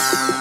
you.